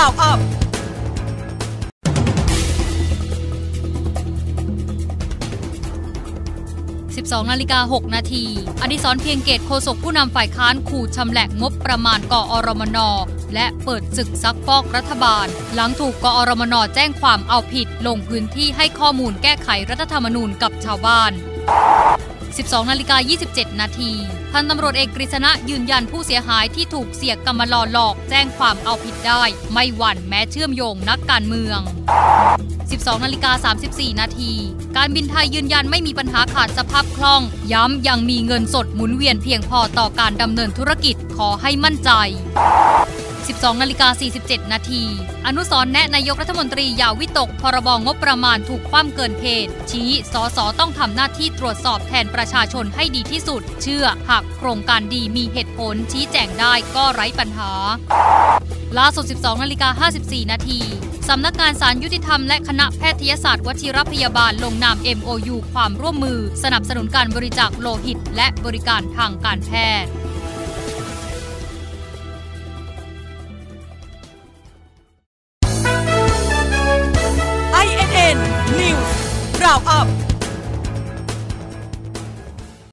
Round Up 12นาฬิกา6นาทีอดิศรเพียงเกตโฆษกผู้นำฝ่ายค้านขู่ชำแหละงบประมาณกอรมน และเปิดศึกซักฟอกรัฐบาล หลังถูกกอรมน แจ้งความเอาผิด ลงพื้นที่ให้ข้อมูลแก้ไขรัฐธรรมนูญกับชาวบ้าน 12นาฬิกา27 นาทีพันตำรวจเอกกฤษณะยืนยันผู้เสียหายที่ถูกเสียกรรมลอหลอกแจ้งความเอาผิดได้ ไม่หวั่นแม้เชื่อมโยงนักการเมือง 12นาฬิกา34 นาที การบินไทยยืนยันไม่มีปัญหาขาดสภาพคล่อง ย้ำยังมีเงินสดหมุนเวียนเพียงพอต่อการดำเนินธุรกิจขอให้มั่นใจ 12นาฬิกา47 นาที อนุสรแนะนายกรัฐมนตรีอย่าวิตก พรบงบประมาณถูกคว่ำเกินเพจชี้สสต้องทำหน้าที่ตรวจสอบแทนประชาชนให้ดีที่สุด เชื่อหากโครงการดีมีเหตุผลชี้แจงได้ก็ไร้ปัญหาล่าสุด 12นาฬิกา54 นาทีสำนักงานสารยุติธรรมและคณะแพทยศาสตร์วชิรพยาบาลลงนาม MOU ความร่วมมือ สนับสนุนการบริจาคโลหิต และบริการทางการแพทย์ now up.